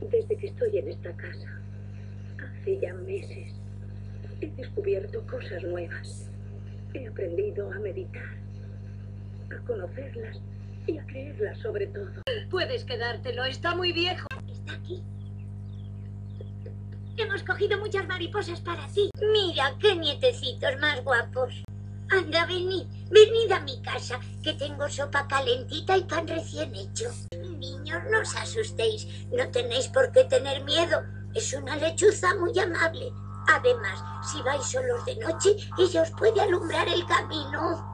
Desde que estoy en esta casa, hace ya meses, he descubierto cosas nuevas. He aprendido a meditar, a conocerlas y a creerlas sobre todo. Puedes quedártelo, está muy viejo. Está aquí. Hemos cogido muchas mariposas para ti. Mira qué nietecitos más guapos. Anda, venid, venid a mi casa, que tengo sopa calentita y pan recién hecho. No os asustéis, no tenéis por qué tener miedo. Es una lechuza muy amable. Además, si vais solos de noche, ella os puede alumbrar el camino.